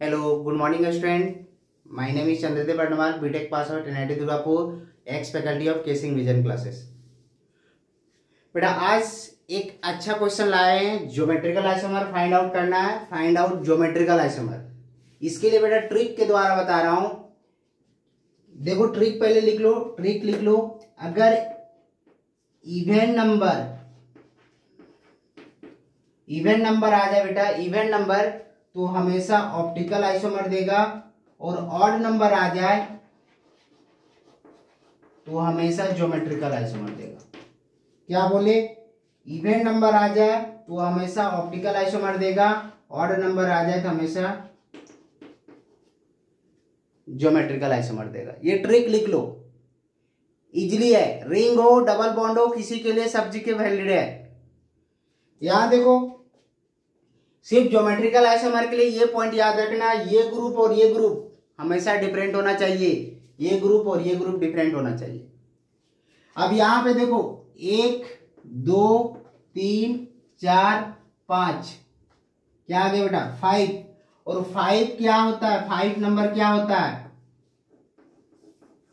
Hello, good morning student. My name Chandradev Chandradev B Tech pass pass out NIT Durgapur, ex faculty of Casing Vision classes. बेटा आज एक अच्छा question लाए हैं geometrical isomer find out करना है find out geometrical isomer इसके लिए बेटा ट्रिक के द्वारा बता रहा हूँ देखो ट्रिक पहले लिख लो ट्रिक लिख लो अगर इवेंट नंबर इवेंट नंबर आ जाए बेटा इवेंट नंबर तो हमेशा ऑप्टिकल आइसोमर देगा और ऑड नंबर आ जाए तो हमेशा ज्योमेट्रिकल आइसोमर देगा। क्या बोले? इवेंट नंबर आ जाए तो हमेशा ऑप्टिकल आइसोमर देगा ऑड नंबर आ जाए तो हमेशा ज्योमेट्रिकल आइसोमर देगा। ये ट्रिक लिख लो। इजली है। रिंग हो डबल बॉन्ड हो, किसी के लिए सब्ज़ी के वैलिड है। यहाँ देखो सिर्फ़ ज्योमेट्रिकल आइसोमर के लिए ये पॉइंट याद रखना, ये ग्रुप और ये ग्रुप हमेशा डिफरेंट होना चाहिए। ये ग्रुप और ये ग्रुप डिफरेंट होना चाहिए। अब यहाँ पे देखो, एक, दो, तीन, चार, पाँच। क्या आ गया बेटा? फाइव और फाइव क्या होता है? फाइव नंबर क्या होता है?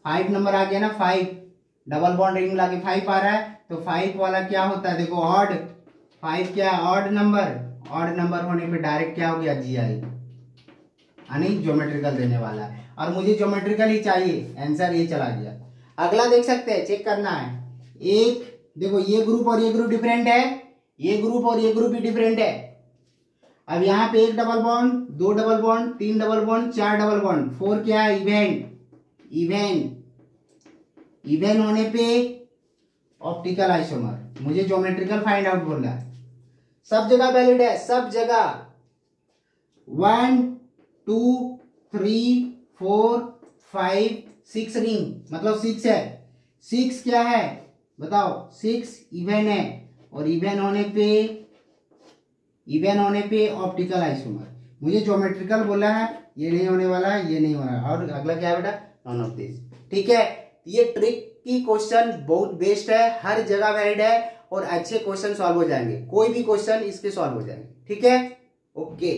फाइव नंबर आ गया ना फाइव डबल बॉन्ड रिंग लाके फाइव आ रहा है। तो फाइव वाला क्या होता है? देखो ऑड फाइव क्या है? ऑड नंबर ऑड नंबर होने पे डायरेक्ट क्या हो गया? जी आई यानी ज्योमेट्रिकल देने वाला है। और मुझे ज्योमेट्रिकल ही चाहिए। आंसर ये चला गया। अगला देख सकते हैं चेक करना है। एक, देखो ये ग्रुप और ये ग्रुप डिफरेंट है। ये ग्रुप और ये ग्रुप भी डिफरेंट है। अब यहाँ पे एक डबल बॉन्ड दो डबल बॉन्ड तीन डबल बॉन्ड चार डबल बॉन्ड फोर क्या है? इवेंट इवेंट इवेंट होने पे ऑप्टिकल आइसोमर मुझे ज्योमेट्रिकल फाइंड आउट बोलना है। सब जगह वैलिड है, सब जगह। One two three four five six ring मतलब सिक्स है। सिक्स क्या है? बताओ सिक्स इवेन है। और इवेन होने पे इवेन होने पे ऑप्टिकल आइसोमर मुझे ज्योमेट्रिकल बोला है, ये नहीं होने वाला है, ये नहीं होना और अगला क्या है बेटा? नॉन ऑफ़ दिस ठीक है, ये ट्रिक की क्वेश्चन बहुत बेस्ट है, हर जगह वैलिड है। और अच्छे क्वेश्चन सॉल्व हो जाएँगे। कोई भी क्वेश्चन इसके सॉल्व हो जाएँगे। ठीक है? ओके।